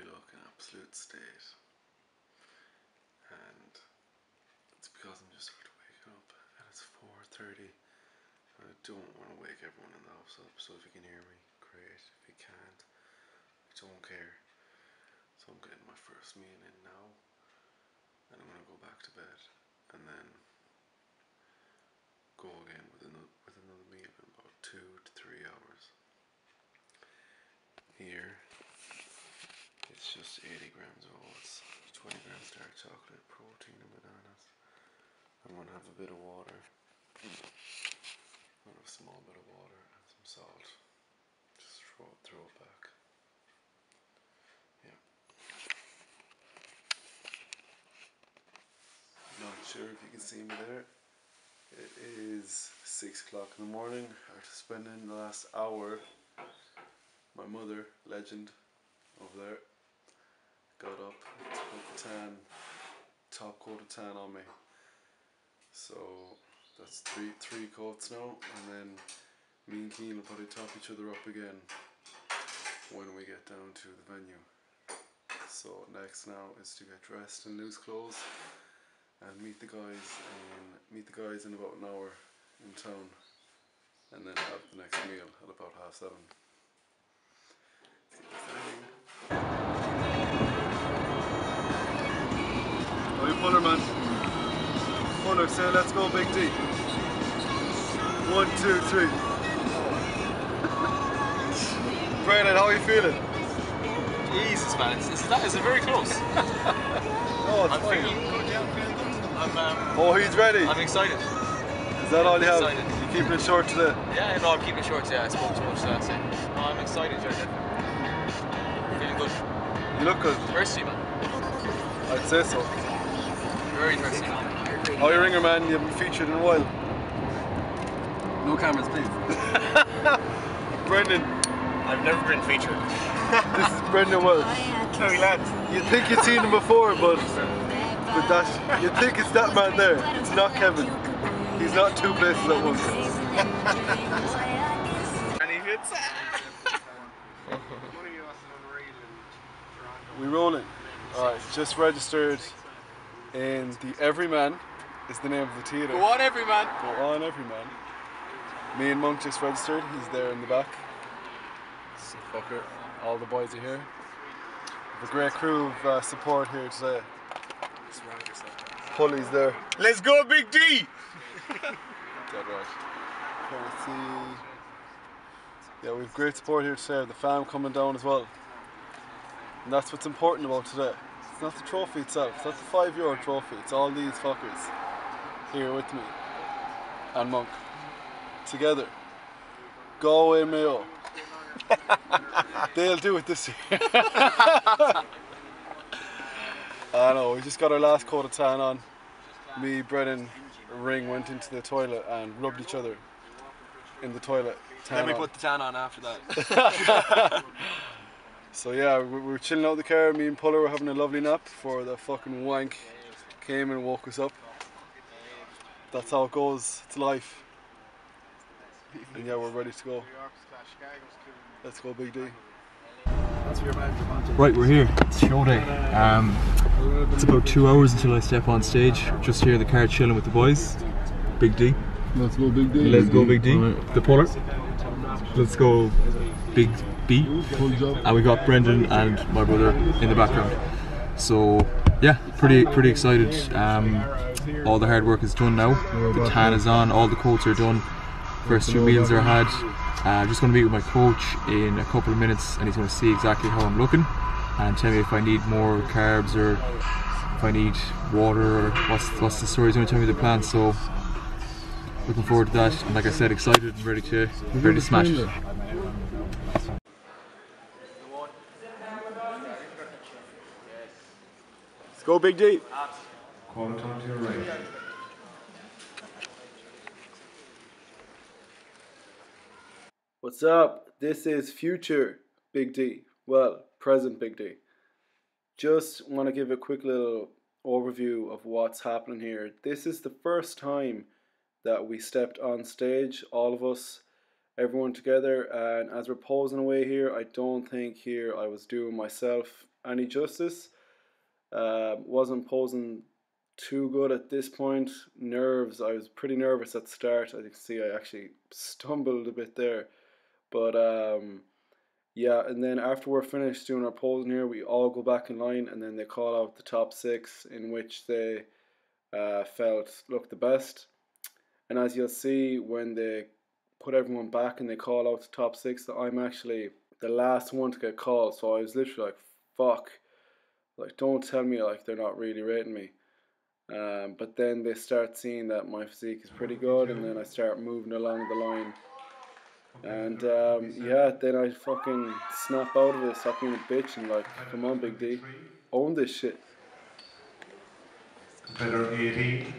look in absolute state. And it's because I'm just sort of waking up and it's 4.30. I don't want to wake everyone in the house up, so if you can hear me, great. If you can't, I don't care. So I'm getting my first meal in now, and I'm gonna go back to bed, and then go again with another with another meal in about two to three hours. Here, it's just 80 grams of oats, 20 grams dark chocolate, protein, and bananas. I'm gonna have a bit of water. I'm gonna have a small bit of water and some salt. Just throw it, throw it back. Yeah. Not sure if you can see me there. It is six o'clock in the morning. I've After spending the last hour, my mother, legend, over there, got up, put the tan, top coat of tan on me. So that's three three coats now, and then me and Cian will probably top each other up again when we get down to the venue. So next now is to get dressed in loose clothes and meet the guys in meet the guys in about an hour in town, and then have the next meal at about half seven. You puller man. Puller, say let's go Big D. One, two, three. Brennan, how are you feeling? Jesus, man, it's, it's, that is very close. Oh, it's I'm fine. feeling good, yeah, I'm feeling good. I'm, um, Oh, he's ready. I'm excited. Is that all you have? excited. You keeping it short today? Yeah, no, I'm keeping it short, yeah, I spoke too much, so that's it. No, I'm excited, definitely. Feeling good. You look good. Thirsty, man. I'd say so. Very thirsty, man. Oh, you ringer man, you haven't featured in a while. No cameras, please. Brendan, I've never been featured. this is Brendan Wells. Oh, Sorry, lads. You'd think you've seen him before, but but that you'd think it's that man there. It's not Kevin. He's not two places at once. We rolling. Alright, just registered in the Everyman is the name of the theatre. Go on, Everyman. Go on, Everyman. Me and Monk just registered. He's there in the back. Sick fucker. All the boys are here. The great crew of uh, support here today. Pulleys there. Let's go, Big D! Dead right. See. Yeah, we've great support here today. The fam coming down as well. And that's what's important about today. Not the trophy itself. It's not the five euro trophy. It's all these fuckers here with me and Monk together. Go away, Mayo. They'll do it this year. I know. We just got our last coat of tan on. Me, Brennan, Ring went into the toilet and rubbed each other in the toilet. Let me on. put the tan on after that. So yeah, we we were chilling out the car. Me and Puller were having a lovely nap before the fucking wank came and woke us up. That's how it goes. It's life. And yeah, we're ready to go. Let's go, Big D. Right, we're here. It's show day. Um, it's about two hours until I step on stage. Just here in the car chilling with the boys. Big D. Let's go, Big D. Let's go, Big D. The puller. Let's go, Big B. And we got Brendan and my brother in the background. So yeah, pretty pretty excited. Um, all the hard work is done now. The tan is on. All the coats are done. First two meals are had. I'm uh, just going to meet with my coach in a couple of minutes, and he's going to see exactly how I'm looking and tell me if I need more carbs or if I need water or what's what's the story. He's going to tell me the plan. So looking forward to that. And like I said, excited and ready to ready to smash it. Let's go, Big D. Quantum to your right. What's up? This is future Big D. Well, present Big D. Just want to give a quick little overview of what's happening here. This is the first time that we stepped on stage, all of us, everyone together, and as we're posing away here, I don't think here I was doing myself any justice. Uh, wasn't posing too good at this point. Nerves, I was pretty nervous at the start. You can see, I actually stumbled a bit there. But um, yeah, and then after we're finished doing our posing here, we all go back in line, and then they call out the top six in which they uh, felt looked the best. And as you'll see, when they put everyone back and they call out the top six, I'm actually the last one to get called. So I was literally like, "Fuck!" Like, don't tell me like they're not really rating me. Um, but then they start seeing that my physique is pretty good, and then I start moving along the line. And um, yeah, then I fucking snap out of it, stop being a bitch, and like, come on, Big D, own this shit. Competitor 18.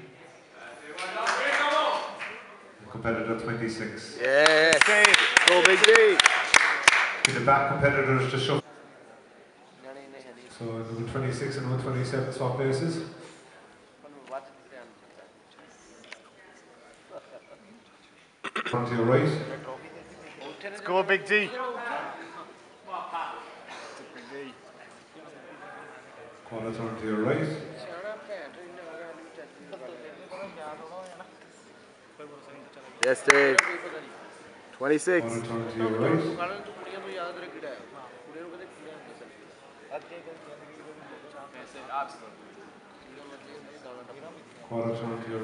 Competitor 26. Yes. Go Big D. To the back competitors just shuffle. So number 26 and number 27 swap places. Front to your right. Let's go Big D. Quarter turn to your right. Yes, Dave. 26. Quarter turn to your right. Quarter turn to your.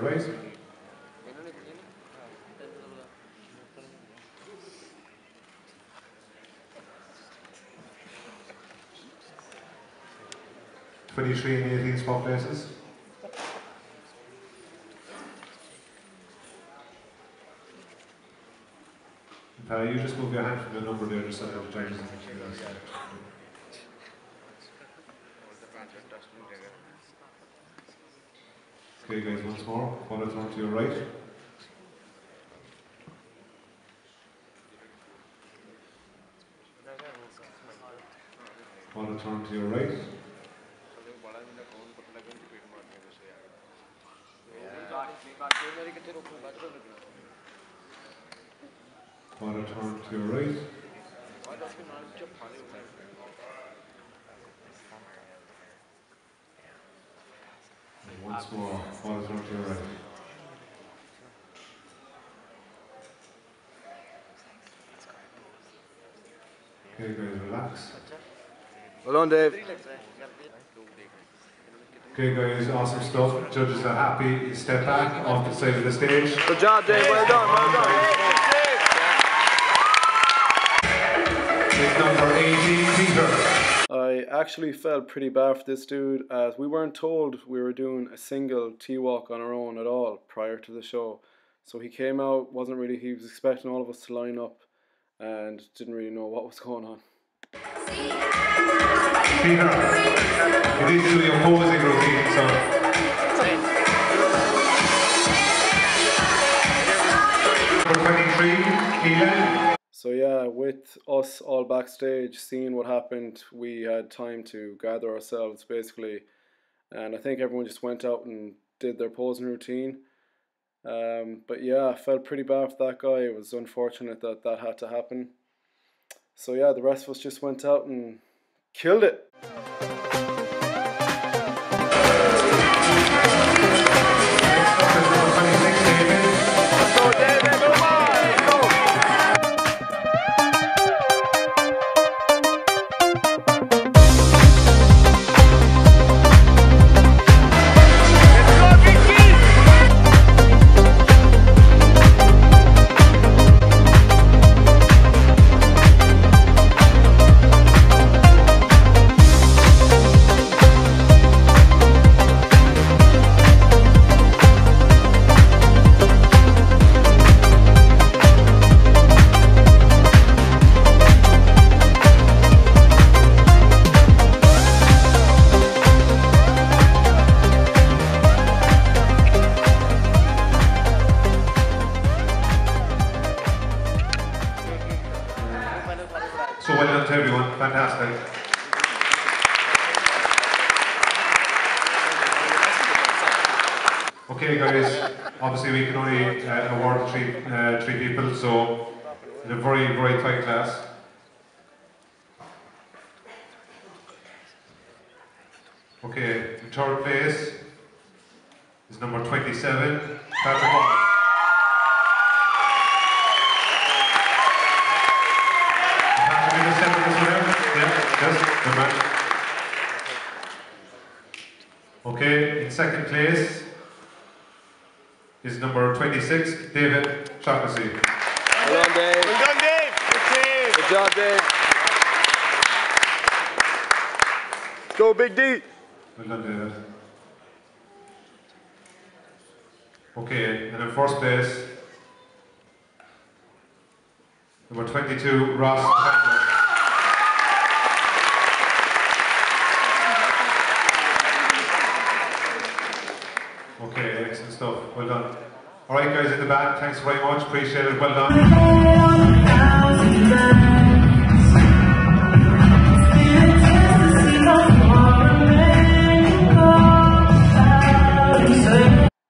Twenty-three and eighteen spot places. Uh, you just move your hand from the number there, just so that the judges can see that. Okay, guys, once more. Quarter turn to your right. Quarter turn to your right. Quarter turn to your right. Once more, quarter turn to your right. Okay, guys, relax. Well done, Dave. Okay, guys, awesome stuff. Judges are happy. Step back off the side of the stage. Good job, Dave. Well done. Well done. Is number 18, Peter. I actually felt pretty bad for this dude as we weren't told we were doing a single T walk on our own at all prior to the show. So he came out, wasn't really, he was expecting all of us to line up and didn't really know what was going on. Peter, you to do your posing routine, so. Number 23, Keelan. So yeah, with us all backstage, seeing what happened, we had time to gather ourselves basically, and I think everyone just went out and did their posing routine. Um, but yeah, I felt pretty bad for that guy. It was unfortunate that that had to happen. So yeah, the rest of us just went out and killed it. Okay guys, obviously we can only uh, award three, uh, three people, so in a very, very tight class. Okay, third place is number 27, Patrick. Patrick, center this. Okay, in second place is number 26, David Shaughnessy. Well done, Dave. Well done, Dave. Good Good job, Dave. Go Big D! Well done, David. Okay, and in first place, number 22, Ross Chandler. Okay, excellent stuff. Well done. All right, guys in the back, thanks very much. Appreciate it. Well done.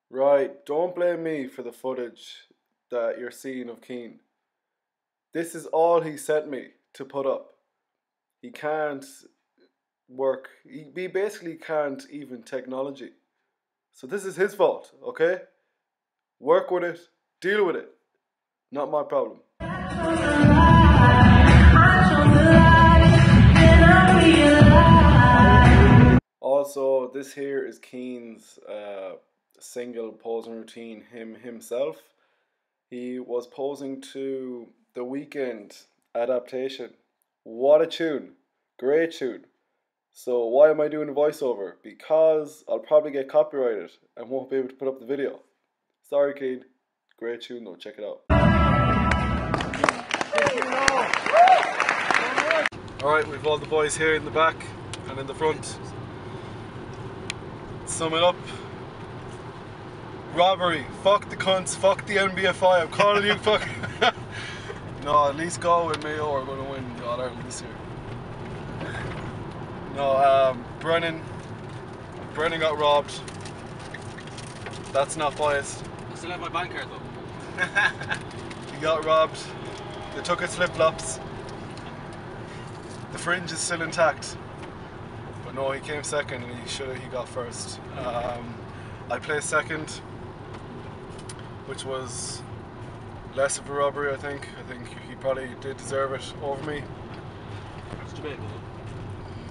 Right, don't blame me for the footage that you're seeing of Cian. This is all he sent me to put up. He can't work, he, he basically can't even technology. So this is his fault, okay? Work with it, deal with it. Not my problem. Also, this here is Cian's uh, single posing routine, him himself. He was posing to the Weeknd adaptation. What a tune! Great tune. So, why am I doing a voiceover? Because I'll probably get copyrighted and won't be able to put up the video. Sorry, Cian. Great tune though, check it out. Alright, we've all the boys here in the back and in the front. Sum it up. Robbery. Fuck the cunts. Fuck the NBFI. I'm calling you fuck. no, at least go with Mayo we're going to win the All Ireland this year. No, um, Brennan. Brennan got robbed. That's not biased. Still have my bank card though. He got robbed. They took his flip flops. The fringe is still intact. But no, he came second and he should have, he got first. Um, I placed second, which was less of a robbery, I think. I think he probably did deserve it over me. It's debatable.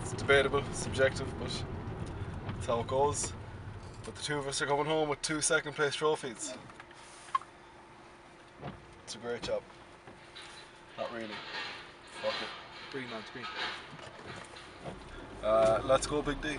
It's debatable, subjective, but that's how it goes. But the two of us are coming home with two second place trophies. It's a great job. Not really. Fuck it. Green on screen. Uh, let's go, Big D.